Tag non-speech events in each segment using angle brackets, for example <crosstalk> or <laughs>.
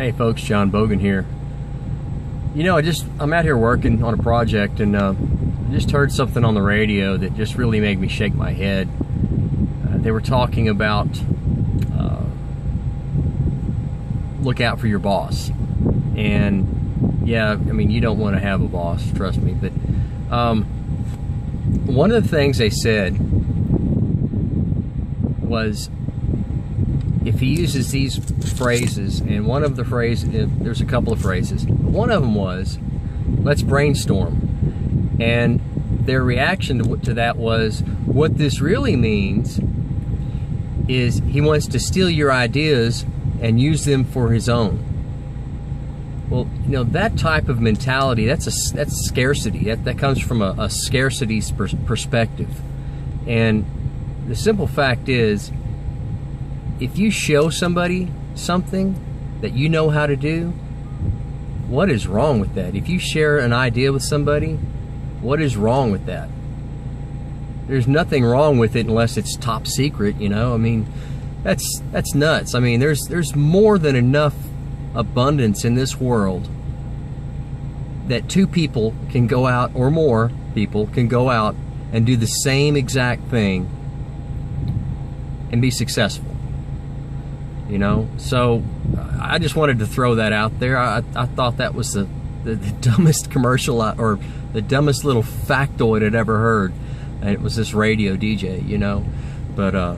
Hey folks, John Boggan here. You know, I just I'm out here working on a project and uh, I just heard something on the radio that just really made me shake my head. Uh, they were talking about uh, look out for your boss, and yeah, I mean you don't want to have a boss, trust me. But um, one of the things they said was if he uses these phrases, and one of the phrases, there's a couple of phrases. One of them was, let's brainstorm. And their reaction to, to that was, what this really means is he wants to steal your ideas and use them for his own. Well, you know, that type of mentality, that's a, that's scarcity. That, that comes from a, a scarcity perspective. And the simple fact is, if you show somebody something that you know how to do, what is wrong with that? If you share an idea with somebody, what is wrong with that? There's nothing wrong with it unless it's top secret, you know? I mean, that's that's nuts. I mean, there's there's more than enough abundance in this world that two people can go out or more people can go out and do the same exact thing and be successful you know. So I just wanted to throw that out there. I, I thought that was the, the, the <laughs> dumbest commercial I, or the dumbest little factoid I'd ever heard, and it was this radio DJ, you know. But uh,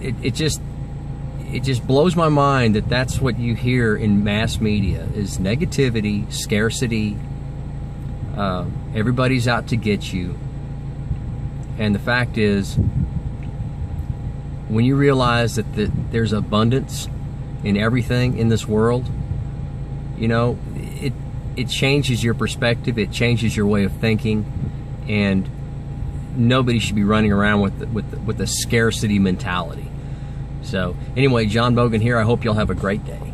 it, it just it just blows my mind that that's what you hear in mass media is negativity, scarcity. Uh, everybody's out to get you, and the fact is when you realize that the, there's abundance in everything in this world, you know, it it changes your perspective, it changes your way of thinking, and nobody should be running around with the, with the, with a scarcity mentality. So, anyway, John Boggan here. I hope you'll have a great day.